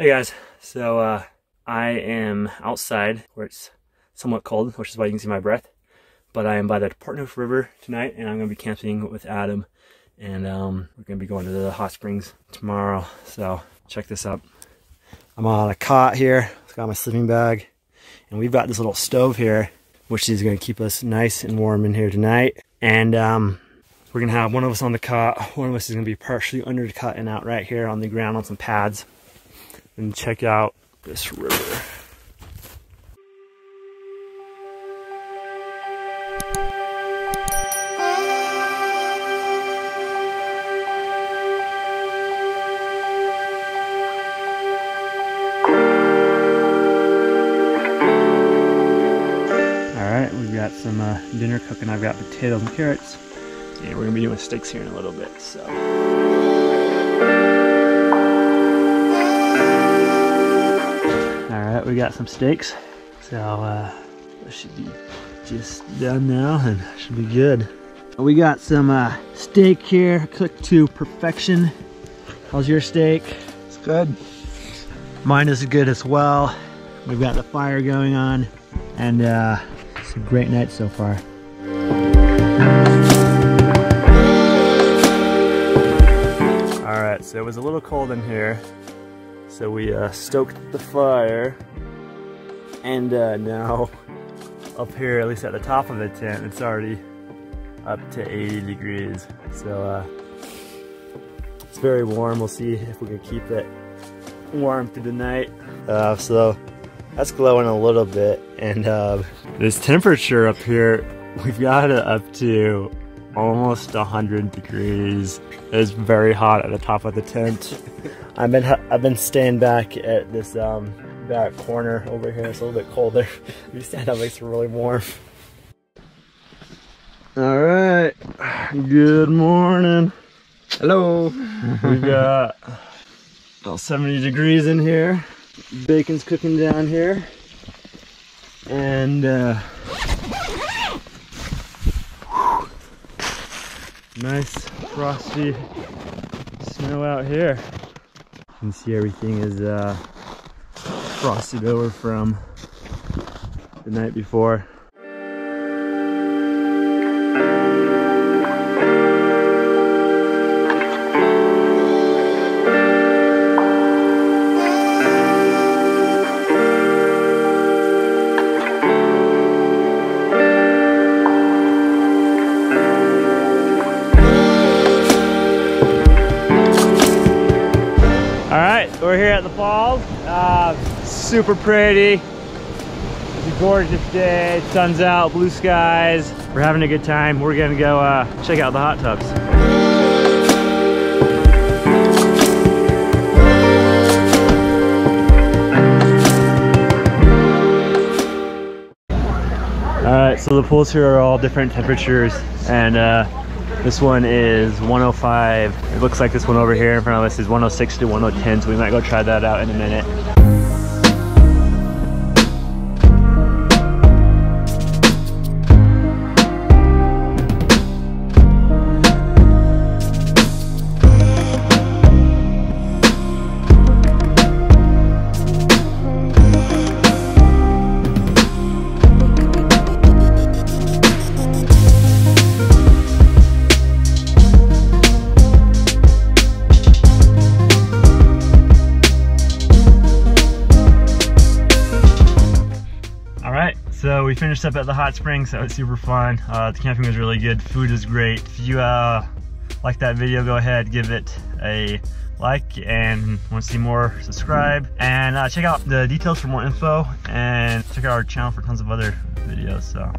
Hey guys, so uh, I am outside where it's somewhat cold, which is why you can see my breath. But I am by the Portneuf River tonight, and I'm going to be camping with Adam. And um, we're going to be going to the hot springs tomorrow. So check this out. I'm on a cot here. I've got my sleeping bag. And we've got this little stove here, which is going to keep us nice and warm in here tonight. And um, we're going to have one of us on the cot. One of us is going to be partially under the cot and out right here on the ground on some pads. And check out this river. Alright, we've got some uh, dinner cooking. I've got potatoes and carrots. And we're gonna be doing steaks here in a little bit, so. We got some steaks. So, uh, should be just done now and should be good. We got some uh, steak here, cooked to perfection. How's your steak? It's good. Mine is good as well. We've got the fire going on and uh, it's a great night so far. All right, so it was a little cold in here. So we uh, stoked the fire and uh, now up here, at least at the top of the tent, it's already up to 80 degrees. So uh, it's very warm. We'll see if we can keep it warm through the night. Uh, so that's glowing a little bit. And uh, this temperature up here, we've got it up to almost 100 degrees. It's very hot at the top of the tent. I've been I've been staying back at this um, back corner over here. It's a little bit colder. If you stand up, makes it really warm. All right. Good morning. Hello. We got about 70 degrees in here. Bacon's cooking down here. And uh, nice frosty snow out here. You can see everything is uh, frosted over from the night before. All right, we're here at the falls. Uh, super pretty. It's a gorgeous day. Sun's out, blue skies. We're having a good time. We're gonna go uh, check out the hot tubs. All right, so the pools here are all different temperatures, and uh, this one is 105. It looks like this one over here in front of us is 106 to 110, so we might go try that out in a minute. So we finished up at the hot springs. That was super fun. Uh, the camping was really good. Food is great. If you uh, like that video, go ahead, give it a like, and want to see more, subscribe, and uh, check out the details for more info, and check out our channel for tons of other videos. So.